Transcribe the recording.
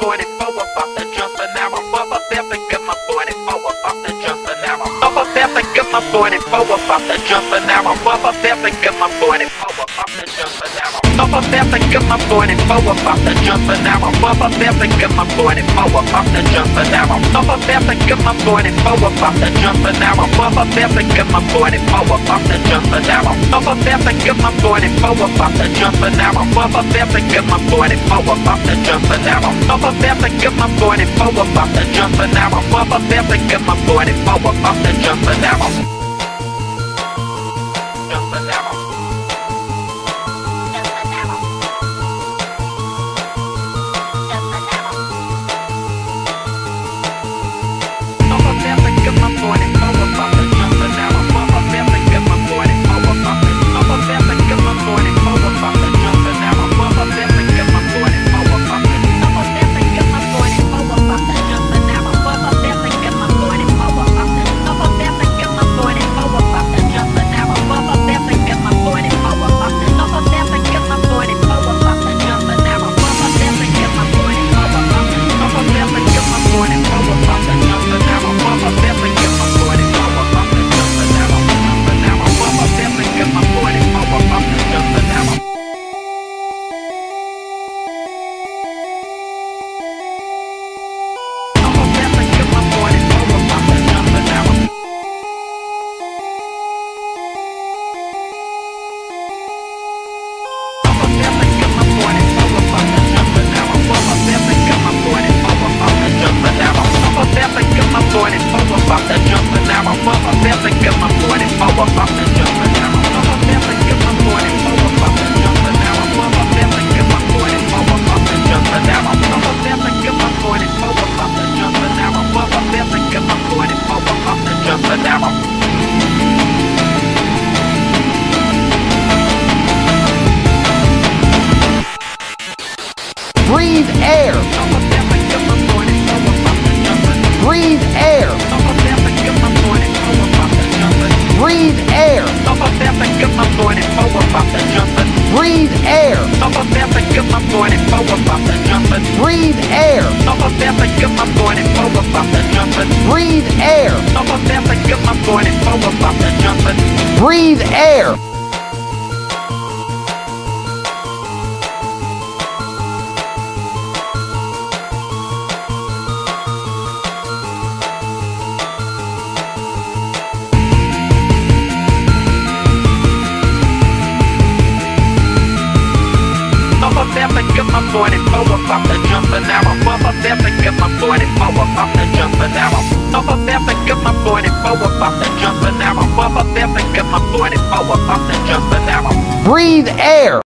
44 about the jumping arrow. Bubba Pepper got my 44 about the jumping arrow. Bubba Pepper got my 44 about the jumping arrow. Bubba Pepper got my 44 about the jumping arrow. Bubba Pepper got my 44 about the jumping arrow. Bubba Pepper got my 44 about the jumping arrow. Bubba Got my 44 about the jumping arrow. Bubba Pepper got my 44 about the jumping arrow. Bubba Pepper got my 44 about the jumping arrow. Bubba Pepper got my 44 about the jumping arrow. Bubba Pepper got my 44 about the jumping arrow. Bubba Pepper got my 44 about the jumping arrow. Jumping Got my 44 about the jumping arrow. Bubba Pepper got my 44 about the jumping arrow. Bubba Pepper got my 44 about the jumping arrow. Bubba Pepper got my 44 about the jumping arrow. Bubba Pepper got my 44 about the jumping arrow. Breathe air. 44 about the jumping Breathe air. Bubba Pepper my 44 about the jumping arrow Bubba Pepper got my 44 about the jumping arrow Bubba Pepper got my 44 about the jumping arrow Bubba Pepper got my 44 about the jumping arrow Breathe air.